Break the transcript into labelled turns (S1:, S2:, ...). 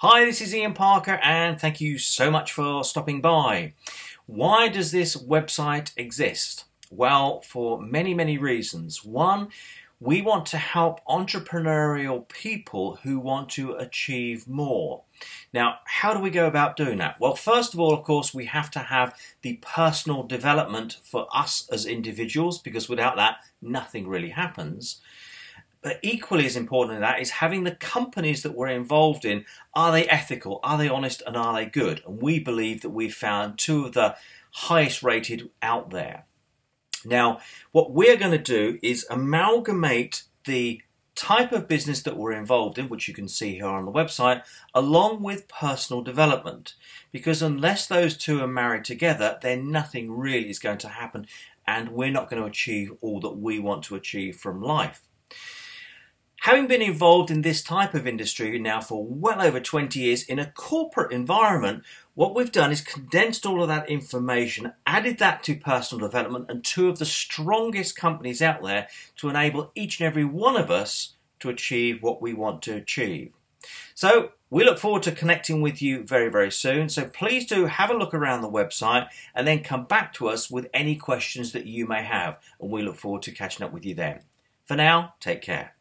S1: Hi, this is Ian Parker, and thank you so much for stopping by. Why does this website exist? Well, for many, many reasons. One, we want to help entrepreneurial people who want to achieve more. Now, how do we go about doing that? Well, first of all, of course, we have to have the personal development for us as individuals because without that, nothing really happens. But equally as important than that is having the companies that we're involved in are they ethical, are they honest, and are they good? And we believe that we've found two of the highest rated out there. Now, what we're going to do is amalgamate the type of business that we're involved in, which you can see here on the website, along with personal development. Because unless those two are married together, then nothing really is going to happen, and we're not going to achieve all that we want to achieve from life. Having been involved in this type of industry now for well over 20 years in a corporate environment, what we've done is condensed all of that information, added that to personal development and two of the strongest companies out there to enable each and every one of us to achieve what we want to achieve. So we look forward to connecting with you very, very soon. So please do have a look around the website and then come back to us with any questions that you may have. And we look forward to catching up with you then. For now, take care.